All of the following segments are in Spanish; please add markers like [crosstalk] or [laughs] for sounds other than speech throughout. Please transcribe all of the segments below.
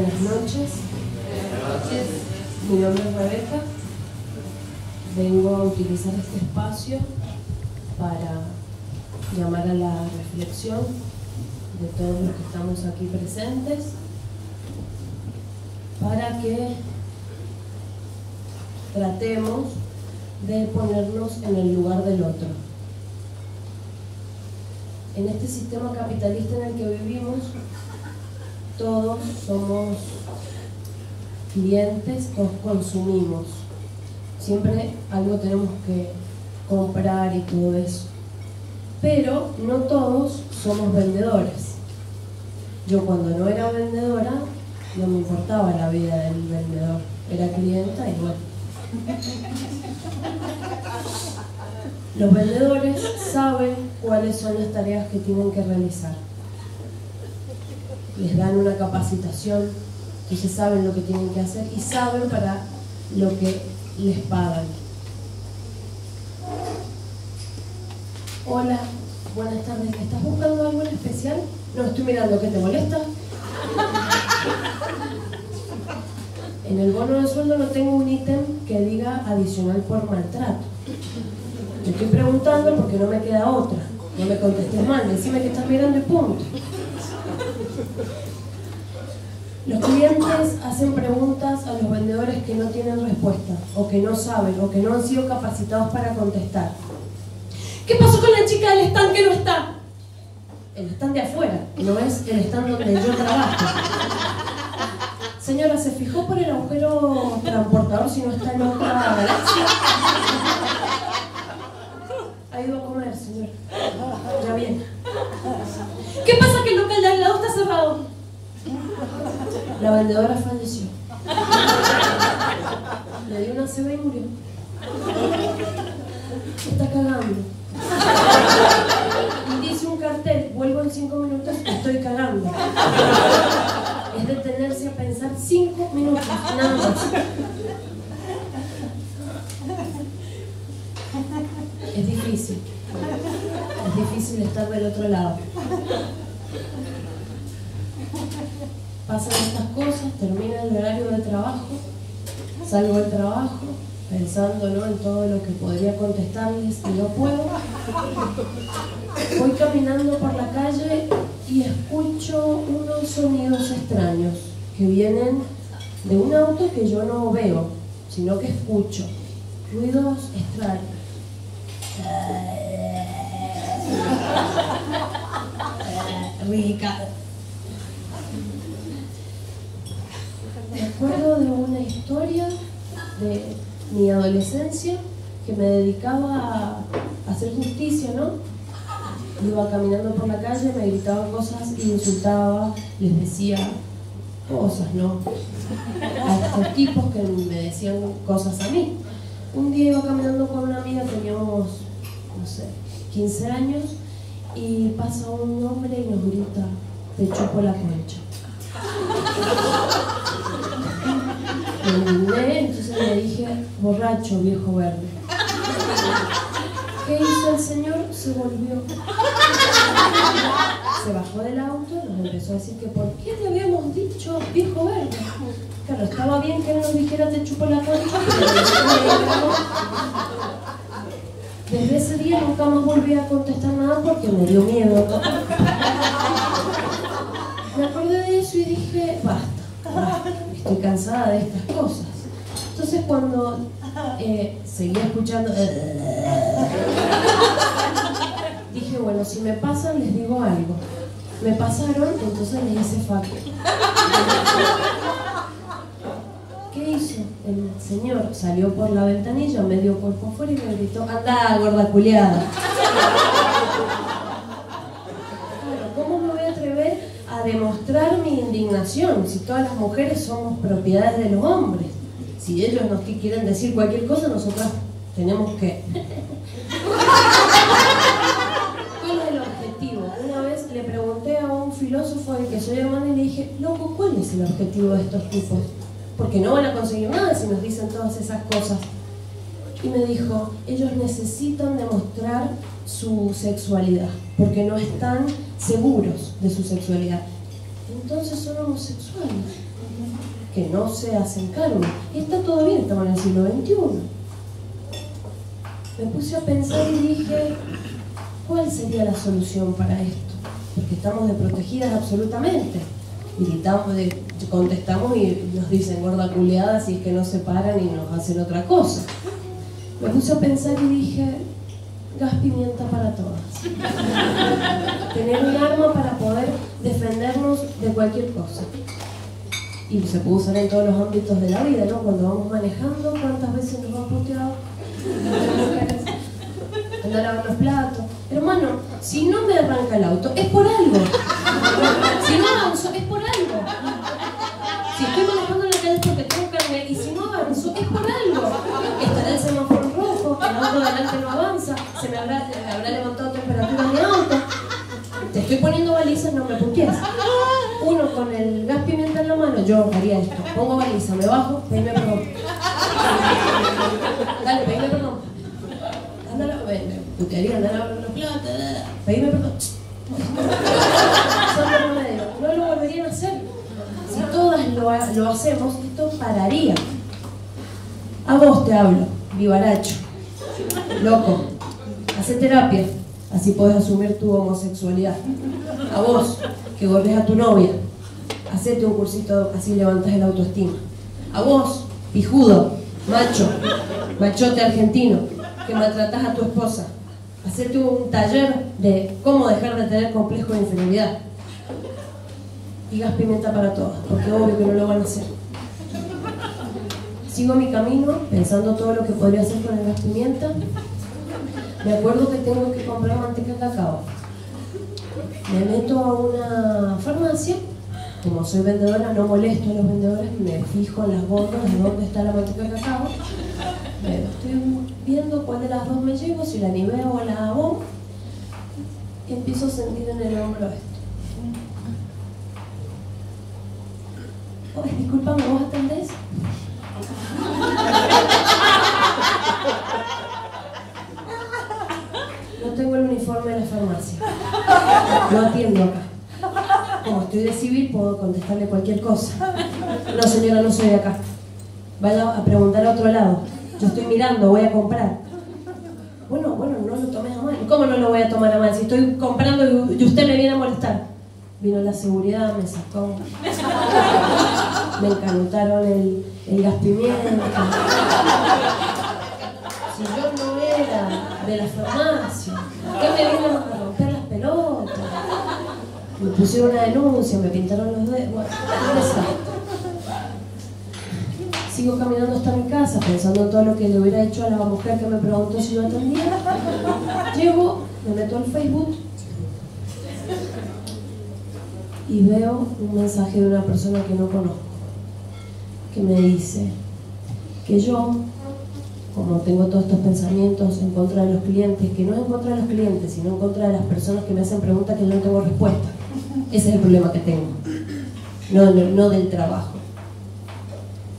Buenas noches. Mi nombre es Rebeca. Vengo a utilizar este espacio para llamar a la reflexión de todos los que estamos aquí presentes para que tratemos de ponernos en el lugar del otro. En este sistema capitalista en el que vivimos, todos somos clientes, todos consumimos. Siempre algo tenemos que comprar y todo eso. Pero no todos somos vendedores. Yo cuando no era vendedora, no me importaba la vida del vendedor. Era clienta y bueno. Los vendedores saben cuáles son las tareas que tienen que realizar. Les dan una capacitación, entonces saben lo que tienen que hacer y saben para lo que les pagan. Hola, buenas tardes. ¿Estás buscando algo en especial? No, estoy mirando. ¿Qué te molesta? En el bono de sueldo no tengo un ítem que diga adicional por maltrato. Te estoy preguntando porque no me queda otra. No me contestes mal, decime que estás mirando y punto. Los clientes hacen preguntas a los vendedores que no tienen respuesta, o que no saben, o que no han sido capacitados para contestar. ¿Qué pasó con la chica del stand que no está? El stand de afuera, no es el stand donde yo trabajo. Señora, ¿se fijó por el agujero transportador si no está en otra galaxia? Ha ido a comer, señor. Ya viene. ¿Qué pasa que el local de al lado está cerrado? La vendedora falleció. Le dio una ceba y murió. Está cagando. Y dice un cartel, vuelvo en cinco minutos, estoy cagando. Es detenerse a pensar cinco minutos, nada más. Es difícil. Es difícil estar del otro lado. Pasan estas cosas, termina el horario de trabajo, salgo del trabajo, pensando en todo lo que podría contestarles y no puedo. Voy caminando por la calle y escucho unos sonidos extraños que vienen de un auto que yo no veo, sino que escucho. Ruidos extraños. Rica. Me acuerdo de una historia de mi adolescencia que me dedicaba a hacer justicia, ¿no? Iba caminando por la calle, me gritaban cosas y insultaba, les decía cosas, ¿no? A estos tipos que me decían cosas a mí. Un día iba caminando con una amiga, teníamos, no sé, 15 años, y pasa un hombre y nos grita, te chupo la concha. Borracho, viejo verde. ¿Qué hizo el señor? Se volvió. Se bajó del auto y nos empezó a decir que por qué le habíamos dicho viejo verde. Claro, estaba bien que él nos dijera te chupo la concha, desde ese día nunca más volví a contestar nada porque me dio miedo. Me acordé de eso y dije, basta, estoy cansada de estas cosas. Entonces cuando eh, seguía escuchando, dije, bueno, si me pasan les digo algo. Me pasaron, entonces les hice facto. ¿Qué hizo? El señor salió por la ventanilla, medio cuerpo afuera y me gritó, anda, gorda culiada. ¿Cómo me voy a atrever a demostrar mi indignación si todas las mujeres somos propiedades de los hombres? Si ellos nos quieren decir cualquier cosa, nosotras tenemos que... ¿Cuál es el objetivo? Una vez le pregunté a un filósofo al que soy hermana y le dije, loco, ¿cuál es el objetivo de estos tipos? Porque no van a conseguir nada si nos dicen todas esas cosas. Y me dijo, ellos necesitan demostrar su sexualidad, porque no están seguros de su sexualidad. entonces son homosexuales, que no se hacen cargo. Y está todo bien, estamos en el siglo XXI. Me puse a pensar y dije, ¿cuál sería la solución para esto? Porque estamos desprotegidas absolutamente. Gritamos, contestamos y nos dicen gorda culeada si es que no se paran y nos hacen otra cosa. Me puse a pensar y dije, gas pimienta para todas. [laughs] Tener un arma para poder defendernos de cualquier cosa. Y se puede usar en todos los ámbitos de la vida, ¿no? Cuando vamos manejando, ¿cuántas veces nos han puteado? Andar a lavar los platos. Hermano, si no me arranca el auto, es por algo. Si no avanzo, es por algo. Si estoy manejando en la calle porque tengo carne y si no avanzo, es por algo. Estará el semáforo rojo, el auto adelante no avanza, se me habrá, habrá levantado temperatura mi auto. Te estoy poniendo balizas, no me putees. Uno con el gas pimienta en la mano, yo haría esto. Pongo baliza, me bajo, pedime perdón. Dale, pedime perdón. Ándalo, me putearía, andar a los platos, pedime perdón. No lo volverían a hacer. Si todas lo, lo hacemos, esto pararía. A vos te hablo, vivaracho, loco, hace terapia, así podés asumir tu homosexualidad. A vos, que gordes a tu novia, hacete un cursito, así levantas el autoestima. A vos, pijudo, macho, machote argentino, que maltratas a tu esposa, hacerte un taller de cómo dejar de tener complejo de inferioridad. Y gas pimienta para todas, porque obvio que no lo van a hacer. Sigo mi camino pensando todo lo que podría hacer con el gas pimienta. Me acuerdo que tengo que comprar manteca de cacao. Me meto a una farmacia, como soy vendedora no molesto a los vendedores, me fijo en las botas de dónde está la manteca de cacao. Estoy viendo cuál de las dos me llevo, si la Nivea o la Avon, y empiezo a sentir en el hombro esto. Oh, disculpame, ¿vos atendés? No tengo el uniforme de la farmacia. No atiendo acá. Estoy de civil, puedo contestarle cualquier cosa. No, señora, no soy de acá. Vaya a preguntar a otro lado. Yo estoy mirando, voy a comprar. Bueno, bueno, no lo tomes a mal. ¿Cómo no lo voy a tomar a mal? Si estoy comprando y usted me viene a molestar. Vino la seguridad, me sacó. Me encanutaron el, el gas pimienta. Si yo no era de la farmacia, ¿qué me vino Me pusieron una denuncia, me pintaron los dedos. Sigo caminando hasta mi casa pensando en todo lo que le hubiera hecho a la mujer que me preguntó si yo atendía. Llego, me meto al Facebook y veo un mensaje de una persona que no conozco, que me dice que yo, como tengo todos estos pensamientos en contra de los clientes, que no en contra de los clientes, sino en contra de las personas que me hacen preguntas que yo no tengo respuesta. Ese es el problema que tengo, no, no, del trabajo.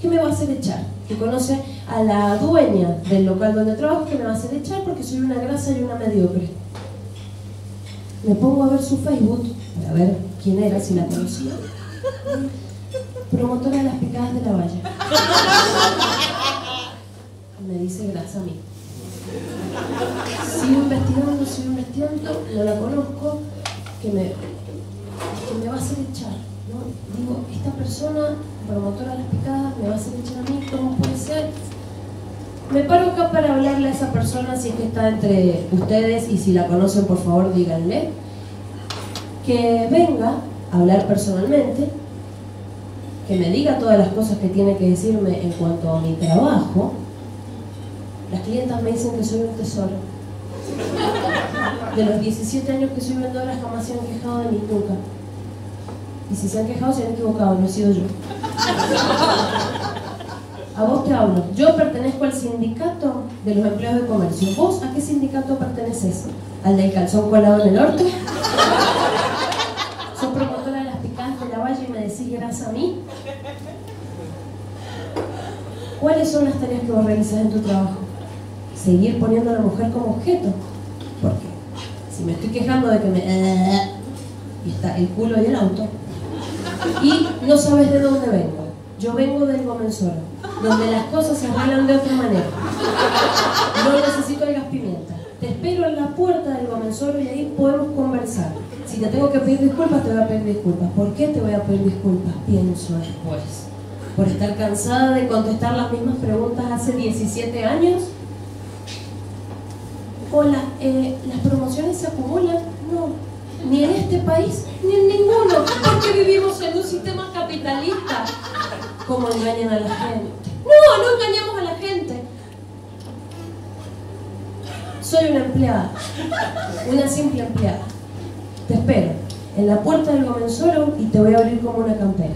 ¿Qué me va a hacer echar? Que conoce a la dueña del local donde trabajo que me va a hacer echar porque soy una grasa y una mediocre. Me pongo a ver su Facebook para ver quién era, si la conocía. Promotora de las picadas de la valla. Me dice grasa a mí. Sigo investigando, sigo investigando, no la conozco, que me, me va a hacer echar. Digo, esta persona, promotora de las picadas, me va a hacer echar a mí, ¿cómo puede ser? Me paro acá para hablarle a esa persona si es que está entre ustedes y si la conocen, por favor, díganle que venga a hablar personalmente, que me diga todas las cosas que tiene que decirme en cuanto a mi trabajo. Las clientas me dicen que soy un tesoro. De los 17 años que soy vendedora jamás se han quejado de mí, nunca. Y si se han quejado, se han equivocado, no he sido yo. A vos te hablo. Yo pertenezco al sindicato de los empleados de comercio. ¿Vos a qué sindicato perteneces? ¿Al del calzón colado en el orto? y me decís gracias a mí? ¿Cuáles son las tareas que vos realizas en tu trabajo? Seguir poniendo a la mujer como objeto. Porque si me estoy quejando de que me... y está el culo y el auto, Y no sabes de dónde vengo. Yo vengo del Gomensoro, donde las cosas se arreglan de otra manera. No necesito el gas pimienta. Te espero en la puerta del Gomensoro y ahí podemos conversar. Si te tengo que pedir disculpas, te voy a pedir disculpas. ¿Por qué te voy a pedir disculpas? Pienso después. ¿Por estar cansada de contestar las mismas preguntas hace 17 años? ¿O eh, las promociones se acumulan? No, ni en este país, ni en ninguno, porque vivimos en un sistema capitalista. ¿Cómo engañan a la gente? No, no engañamos a la gente. Soy una empleada, una simple empleada. Te espero en la puerta del Gomensoro y te voy a abrir como una campera.